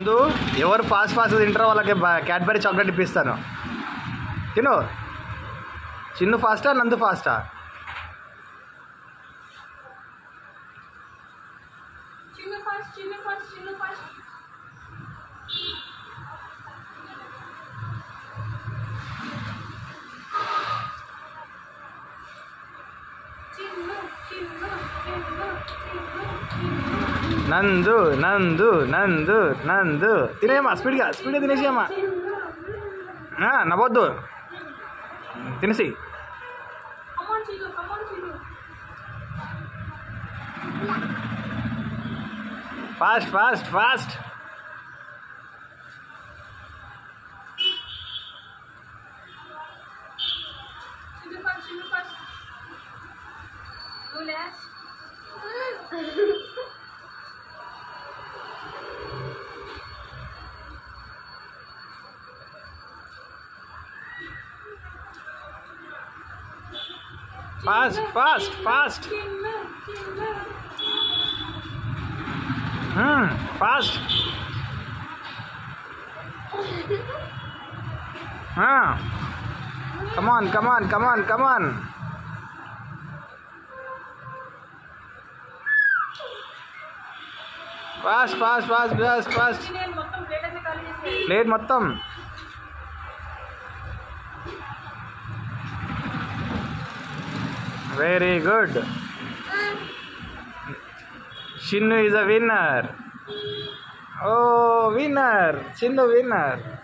ముందు ఎవరు fast fast తింటారో వాళ్ళకి క్యాడ్బరీ చాక్లెట్ ఇప్పిస్తాను. తిను. చిన్ను ఫాస్టా నందు ఫాస్టా చిన్న first Nandu, Nandu, Nandu, Nandu. Tine ya, Mak. Speed gak? Speed gak mas. Nah, napa tuh? Tine sih. Fast, fast, fast. fast fast fast. Hmm fast. Ah. Come on come on come on come on. Fast fast fast fast fast. Late mattam Very good. Shinnu is a winner. Oh, winner. Shinnu winner.